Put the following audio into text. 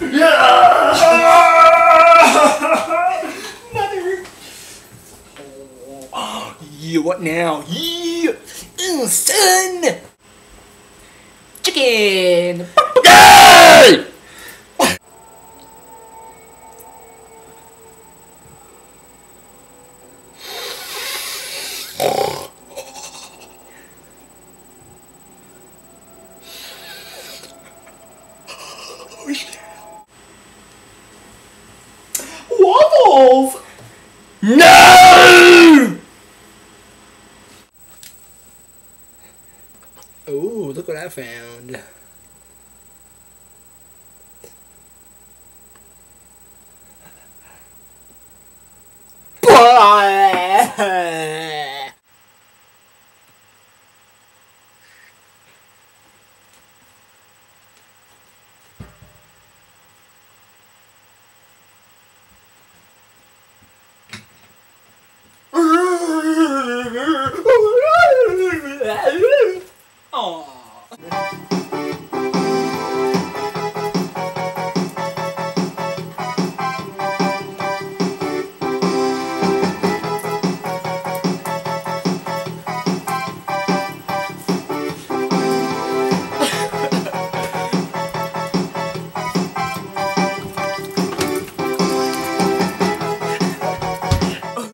Yeah! Yeah, what now? Yeah! Ooh, son! Chicken! Yay! Oh, shit. No! Ooh, look what I found.